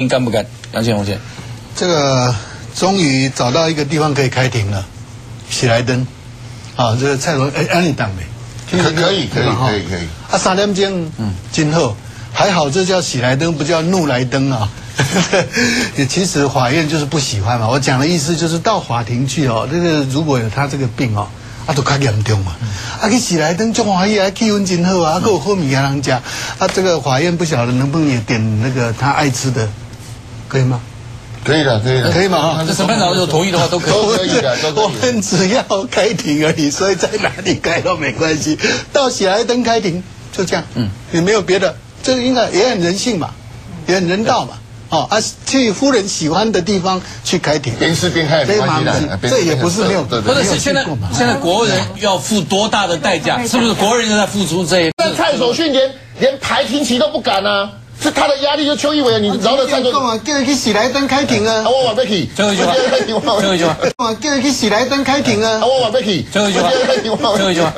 你干不干？杨建宏先，这个终于找到一个地方可以开庭了，喜来登，啊，这个蔡总哎，安利党没？可可以可以可以可以。啊，三点钟，嗯，今后还好，这叫喜来登，不叫怒来登啊。也其实法院就是不喜欢嘛。我讲的意思就是到法庭去哦，这个如果有他这个病哦，啊都较严重嘛。啊，去喜来登中华医啊，气温真好啊，够好米给人家。啊，这个法院不晓得能不能也点那个他爱吃的，可以吗？可以的，可以的，可以吗？这审判长如果同意的话，都可以。都可以的，都可以。我们只要开庭而已，所以在哪里开都没关系。到喜来登开庭就这样，嗯，也没有别的，这个应该也很人性嘛，也很人道嘛。哦啊，去夫人喜欢的地方去开庭，边吃边开没关系的，这也不是没有，或者是现在现在国人要付多大的代价？是不是国人在付出这一？那蔡守训连连排庭期都不敢啊！是他的压力，就邱义伟，你饶了蔡守训？叫你去喜来登开庭啊！我晚被起，最后一句话，最后一句话，叫你去喜来登开庭啊！我晚被起，最后一句话，最后一句话。